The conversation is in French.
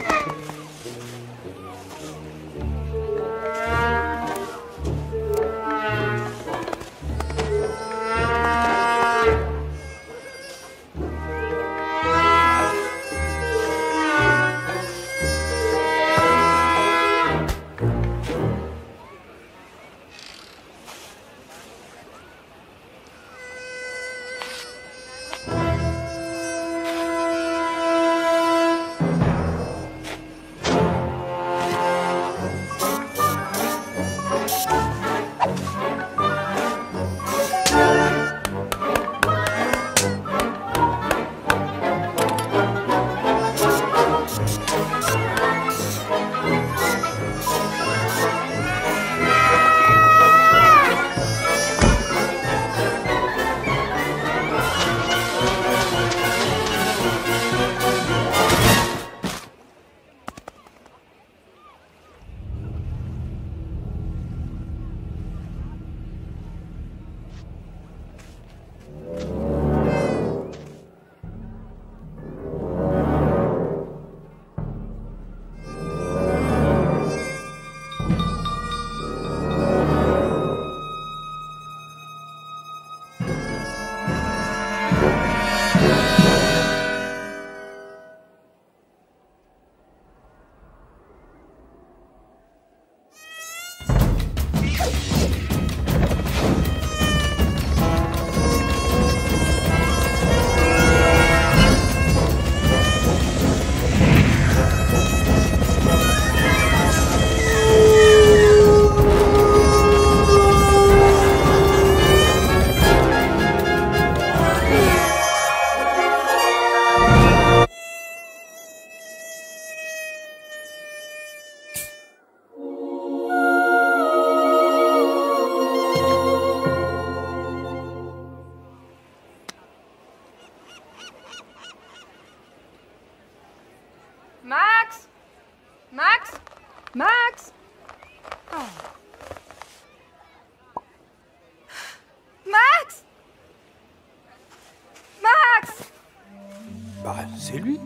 Thank you. Max? Max? Oh. Max? Max? Bah, c'est lui.